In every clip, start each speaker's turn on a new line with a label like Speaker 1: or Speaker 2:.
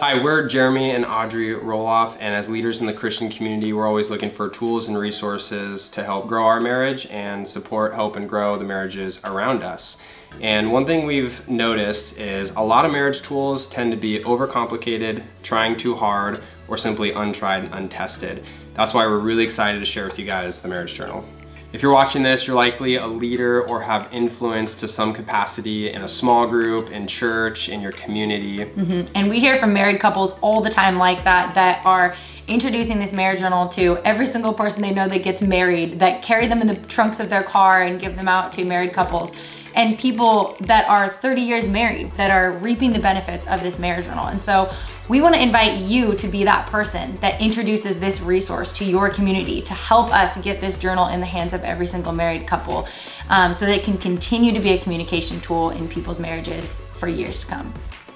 Speaker 1: Hi, we're Jeremy and Audrey Roloff, and as leaders in the Christian community, we're always looking for tools and resources to help grow our marriage and support, help, and grow the marriages around us. And one thing we've noticed is a lot of marriage tools tend to be overcomplicated, trying too hard, or simply untried and untested. That's why we're really excited to share with you guys the Marriage Journal. If you're watching this, you're likely a leader or have influence to some capacity in a small group, in church, in your community.
Speaker 2: Mm -hmm. And we hear from married couples all the time like that, that are introducing this marriage journal to every single person they know that gets married, that carry them in the trunks of their car and give them out to married couples and people that are 30 years married that are reaping the benefits of this marriage journal. And so we wanna invite you to be that person that introduces this resource to your community to help us get this journal in the hands of every single married couple um, so that it can continue to be a communication tool in people's marriages for years to come.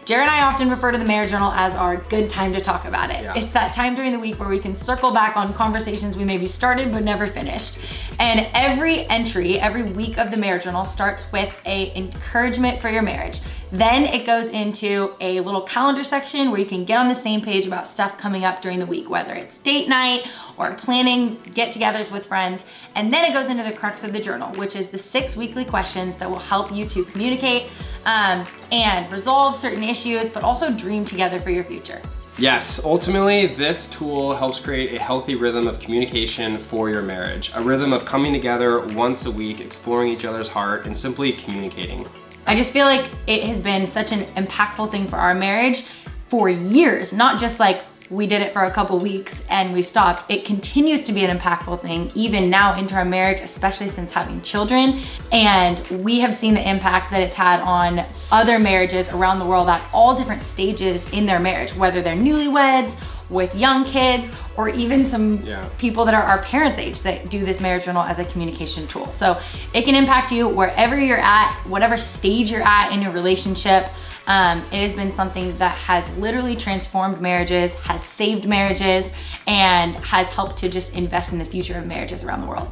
Speaker 2: Jared and I often refer to the marriage journal as our good time to talk about it. Yeah. It's that time during the week where we can circle back on conversations we maybe started but never finished. And every entry, every week of the marriage journal starts with a encouragement for your marriage. Then it goes into a little calendar section where you can get on the same page about stuff coming up during the week, whether it's date night or planning get-togethers with friends. And then it goes into the crux of the journal, which is the six weekly questions that will help you to communicate um, and resolve certain issues, but also dream together for your future.
Speaker 1: Yes, ultimately this tool helps create a healthy rhythm of communication for your marriage. A rhythm of coming together once a week, exploring each other's heart, and simply communicating.
Speaker 2: I just feel like it has been such an impactful thing for our marriage for years, not just like we did it for a couple weeks and we stopped. It continues to be an impactful thing even now into our marriage, especially since having children. And we have seen the impact that it's had on other marriages around the world at all different stages in their marriage, whether they're newlyweds, with young kids, or even some yeah. people that are our parents' age that do this marriage journal as a communication tool. So it can impact you wherever you're at, whatever stage you're at in your relationship. Um, it has been something that has literally transformed marriages, has saved marriages, and has helped to just invest in the future of marriages around the world.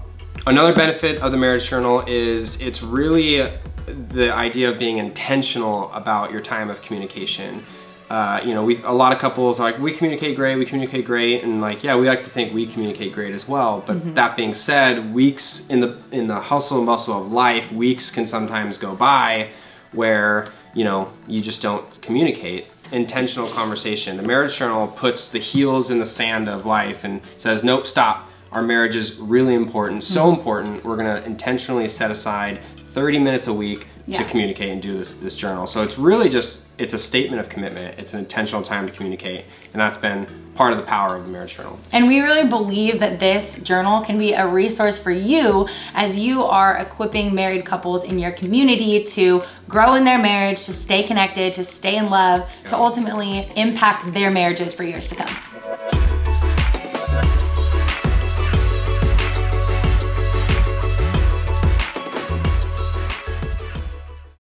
Speaker 1: Another benefit of the marriage journal is it's really the idea of being intentional about your time of communication. Uh, you know, we a lot of couples are like, we communicate great, we communicate great, and like, yeah, we like to think we communicate great as well. But mm -hmm. that being said, weeks in the in the hustle and bustle of life, weeks can sometimes go by where you know, you just don't communicate. Intentional conversation. The Marriage Journal puts the heels in the sand of life and says, nope, stop. Our marriage is really important, so mm -hmm. important, we're gonna intentionally set aside 30 minutes a week yeah. to communicate and do this, this journal. So it's really just, it's a statement of commitment. It's an intentional time to communicate. And that's been part of the power of the marriage journal.
Speaker 2: And we really believe that this journal can be a resource for you as you are equipping married couples in your community to grow in their marriage, to stay connected, to stay in love, yeah. to ultimately impact their marriages for years to come.